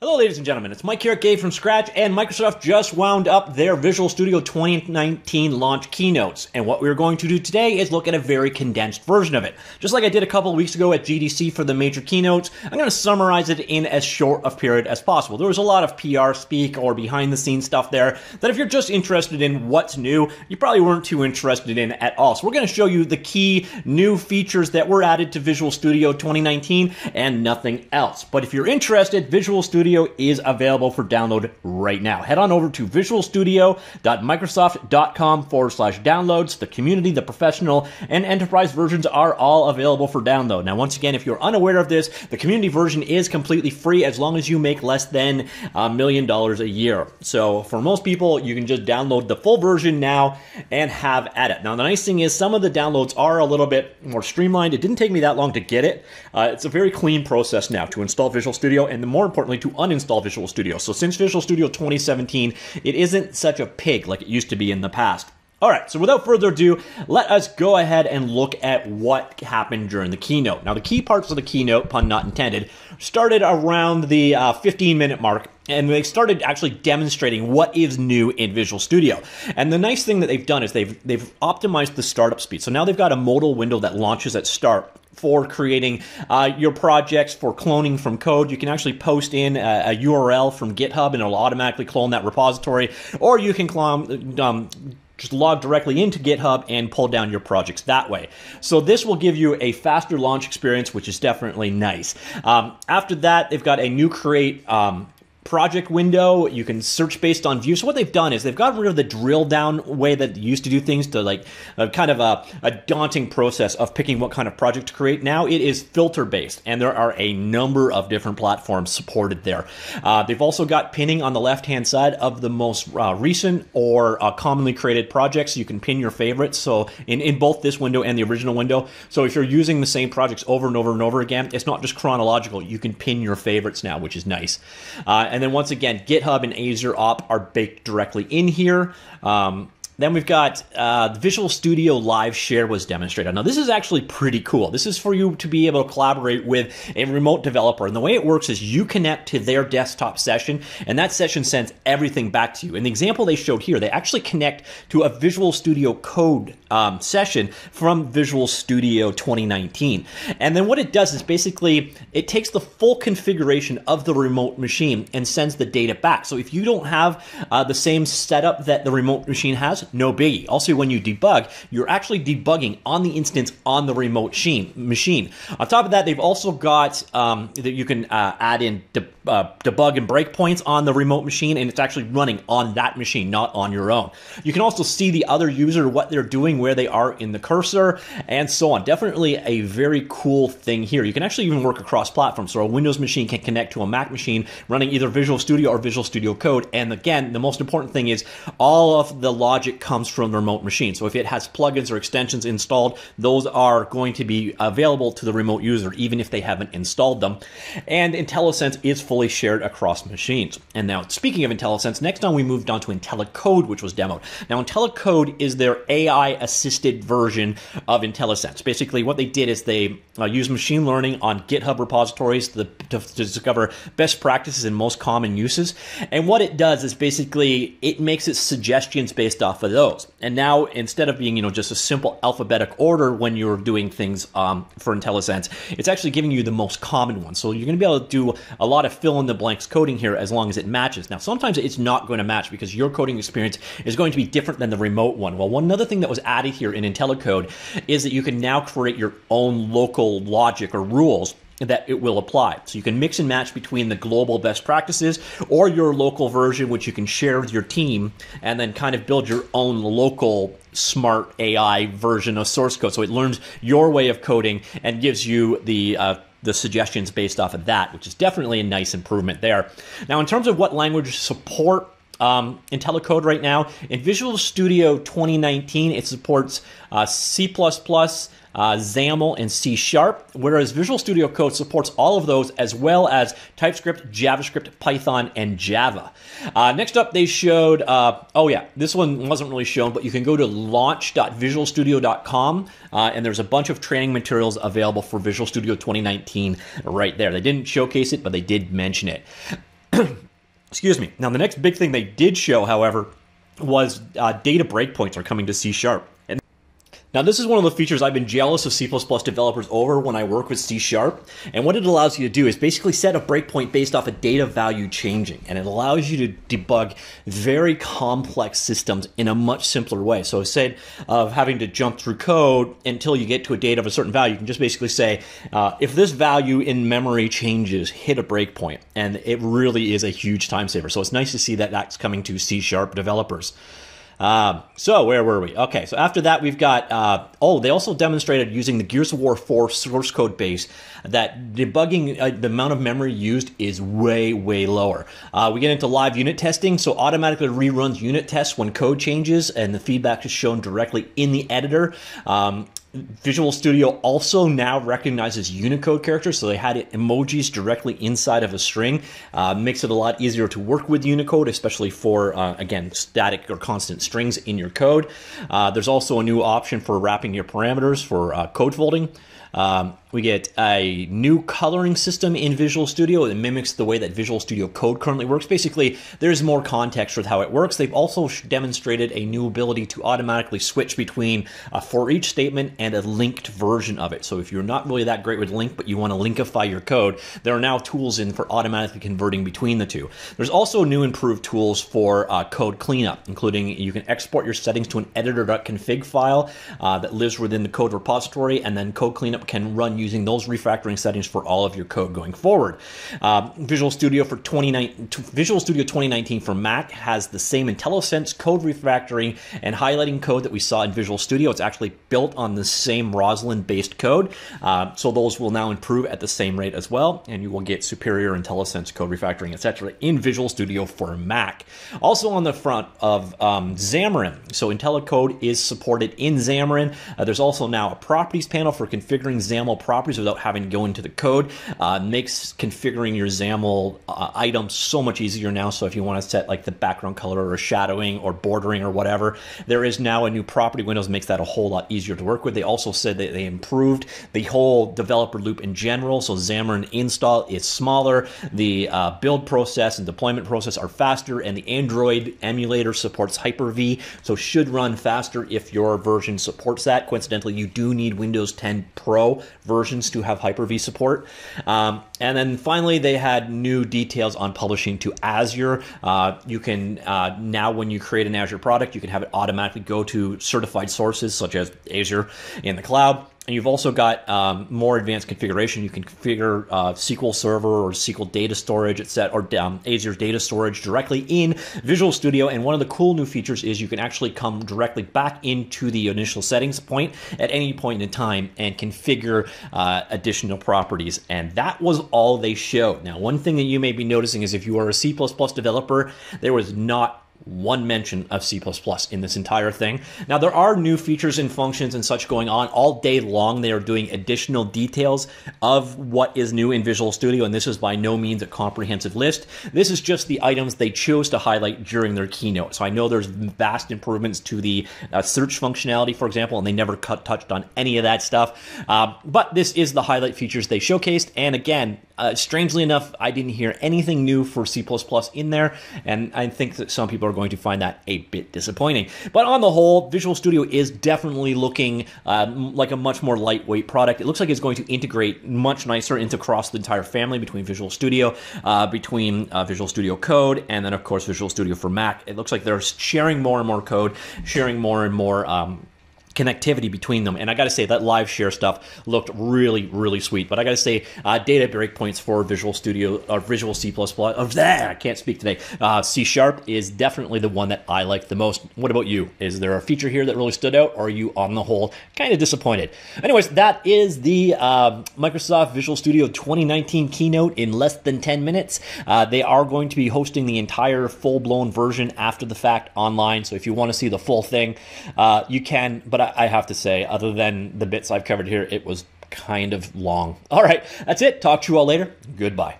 Hello, ladies and gentlemen. It's Mike here at Game from Scratch, and Microsoft just wound up their Visual Studio 2019 launch keynotes. And what we're going to do today is look at a very condensed version of it. Just like I did a couple weeks ago at GDC for the major keynotes, I'm going to summarize it in as short a period as possible. There was a lot of PR speak or behind the scenes stuff there that if you're just interested in what's new, you probably weren't too interested in at all. So we're going to show you the key new features that were added to Visual Studio 2019 and nothing else. But if you're interested, Visual Studio Studio is available for download right now. Head on over to visualstudio.microsoft.com forward slash downloads. The community, the professional, and enterprise versions are all available for download. Now, once again, if you're unaware of this, the community version is completely free as long as you make less than a million dollars a year. So, for most people, you can just download the full version now and have at it. Now, the nice thing is, some of the downloads are a little bit more streamlined. It didn't take me that long to get it. Uh, it's a very clean process now to install Visual Studio and the more importantly, to uninstall Visual Studio. So since Visual Studio 2017, it isn't such a pig like it used to be in the past. All right, so without further ado, let us go ahead and look at what happened during the keynote. Now, the key parts of the keynote, pun not intended, started around the uh, 15 minute mark and they started actually demonstrating what is new in Visual Studio. And the nice thing that they've done is they've they've optimized the startup speed. So now they've got a modal window that launches at start for creating uh, your projects for cloning from code. You can actually post in a, a, URL from GitHub and it'll automatically clone that repository, or you can clone. Um, just log directly into GitHub and pull down your projects that way. So this will give you a faster launch experience, which is definitely nice. Um, after that, they've got a new create um, project window. You can search based on view. So what they've done is they've gotten rid of the drill down way that used to do things to like a kind of a, a daunting process of picking what kind of project to create. Now it is filter based, and there are a number of different platforms supported there. Uh, they've also got pinning on the left hand side of the most uh, recent or uh, commonly created projects. You can pin your favorites. So in, in both this window and the original window. So if you're using the same projects over and over and over again, it's not just chronological. You can pin your favorites now, which is nice. Uh, and then once again, GitHub and Azure Op are baked directly in here. Um, then we've got uh, Visual Studio Live Share was demonstrated. Now, this is actually pretty cool. This is for you to be able to collaborate with a remote developer. And the way it works is you connect to their desktop session, and that session sends everything back to you. In the example they showed here, they actually connect to a Visual Studio Code um, session from Visual Studio 2019. And then what it does is basically it takes the full configuration of the remote machine and sends the data back. So if you don't have uh, the same setup that the remote machine has, no biggie. Also, when you debug, you're actually debugging on the instance on the remote machine. On top of that, they've also got um, that you can uh, add in de- uh, debug and breakpoints on the remote machine, and it's actually running on that machine, not on your own. You can also see the other user, what they're doing, where they are in the cursor, and so on. Definitely a very cool thing here. You can actually even work across platforms. So a Windows machine can connect to a Mac machine running either Visual Studio or Visual Studio Code. And again, the most important thing is all of the logic comes from the remote machine. So if it has plugins or extensions installed, those are going to be available to the remote user even if they haven't installed them. And IntelliSense is fully shared across machines. And now, speaking of IntelliSense, next on we moved on to IntelliCode, which was demoed. Now, IntelliCode is their AI assisted version of IntelliSense. Basically, what they did is they uh, use machine learning on GitHub repositories to, to, to discover best practices and most common uses. And what it does is basically it makes it suggestions based off of those. And now instead of being, you know, just a simple alphabetic order when you're doing things um, for IntelliSense, it's actually giving you the most common ones. So you're going to be able to do a lot of fill in the blanks coding here as long as it matches. Now, sometimes it's not going to match because your coding experience is going to be different than the remote one. Well, one other thing that was added here in IntelliCode is that you can now create your own local logic or rules that it will apply. So you can mix and match between the global best practices or your local version, which you can share with your team, and then kind of build your own local smart AI version of source code. So it learns your way of coding and gives you the uh, the suggestions based off of that, which is definitely a nice improvement there. Now, in terms of what language support um, IntelliCode right now. In Visual Studio 2019, it supports uh, C++, uh, XAML, and C Sharp, whereas Visual Studio Code supports all of those as well as TypeScript, JavaScript, Python, and Java. Uh, next up, they showed, uh, oh yeah, this one wasn't really shown, but you can go to launch.visualstudio.com uh, and there's a bunch of training materials available for Visual Studio 2019 right there. They didn't showcase it, but they did mention it. Excuse me. Now, the next big thing they did show, however, was uh, data breakpoints are coming to C Sharp. Now, this is one of the features I've been jealous of C++ developers over when I work with C Sharp. And what it allows you to do is basically set a breakpoint based off a data value changing. And it allows you to debug very complex systems in a much simpler way. So instead of having to jump through code until you get to a data of a certain value, you can just basically say, uh, if this value in memory changes, hit a breakpoint. And it really is a huge time saver. So it's nice to see that that's coming to C Sharp developers. Um, so where were we? Okay, so after that we've got uh, oh they also demonstrated using the Gears of War 4 source code base that debugging uh, the amount of memory used is way way lower. Uh, we get into live unit testing, so automatically reruns unit tests when code changes and the feedback is shown directly in the editor. Um, Visual Studio also now recognizes Unicode characters, so they had emojis directly inside of a string. Uh, makes it a lot easier to work with Unicode, especially for, uh, again, static or constant strings in your code. Uh, there's also a new option for wrapping your parameters for uh, code folding. Um, we get a new coloring system in Visual Studio that mimics the way that Visual Studio Code currently works. Basically, there's more context with how it works. They've also demonstrated a new ability to automatically switch between a for each statement and a linked version of it. So if you're not really that great with LINQ, but you want to LINQify your code, there are now tools in for automatically converting between the two. There's also new improved tools for uh, code cleanup, including you can export your settings to an editor.config file uh, that lives within the code repository, and then code cleanup can run using those refactoring settings for all of your code going forward. Uh, Visual Studio for 2019, Visual Studio 2019 for Mac has the same IntelliSense code refactoring and highlighting code that we saw in Visual Studio. It's actually built on the same Roslyn-based code, uh, so those will now improve at the same rate as well, and you will get superior IntelliSense code refactoring, etc., in Visual Studio for Mac. Also on the front of um, Xamarin, so IntelliCode is supported in Xamarin. Uh, there's also now a properties panel for configuring XAML properties without having to go into the code. Uh, makes configuring your XAML uh, items so much easier now. So if you want to set like the background color or shadowing or bordering or whatever, there is now a new property windows makes that a whole lot easier to work with. They also said that they improved the whole developer loop in general. So Xamarin install is smaller. The uh, build process and deployment process are faster, and the Android emulator supports Hyper-V, so should run faster if your version supports that. Coincidentally, you do need Windows 10 Pro versions to have Hyper-V support. Um, and then finally, they had new details on publishing to Azure. Uh, you can uh, now, when you create an Azure product, you can have it automatically go to certified sources such as Azure in the cloud. And you've also got um, more advanced configuration. You can configure uh, SQL Server or SQL data storage, etc., or um, Azure data storage directly in Visual Studio. And one of the cool new features is you can actually come directly back into the initial settings point at any point in time and configure uh, additional properties. And that was all they showed. Now, one thing that you may be noticing is if you are a C++ developer, there was not one mention of C++ in this entire thing. Now, there are new features and functions and such going on all day long. They are doing additional details of what is new in Visual Studio, and this is by no means a comprehensive list. This is just the items they chose to highlight during their keynote. So I know there's vast improvements to the uh, search functionality, for example, and they never cut, touched on any of that stuff. Uh, but this is the highlight features they showcased, and again, uh, strangely enough, I didn't hear anything new for C++ in there, and I think that some people are going to find that a bit disappointing. But on the whole, Visual Studio is definitely looking uh, like a much more lightweight product. It looks like it's going to integrate much nicer into across the entire family between Visual Studio, uh, between uh, Visual Studio Code, and then of course Visual Studio for Mac. It looks like they're sharing more and more code, sharing more and more. Um, connectivity between them. And I got to say that live share stuff looked really, really sweet. But I got to say, uh, data breakpoints for Visual Studio or Visual C++. Oh, that I can't speak today. Uh, C Sharp is definitely the one that I like the most. What about you? Is there a feature here that really stood out, or are you on the whole kind of disappointed? Anyways, that is the uh, Microsoft Visual Studio 2019 keynote in less than 10 minutes. Uh, they are going to be hosting the entire full-blown version after the fact online. So if you want to see the full thing, uh, you can. But I have to say, other than the bits I've covered here, it was kind of long. All right, that's it. Talk to you all later. Goodbye.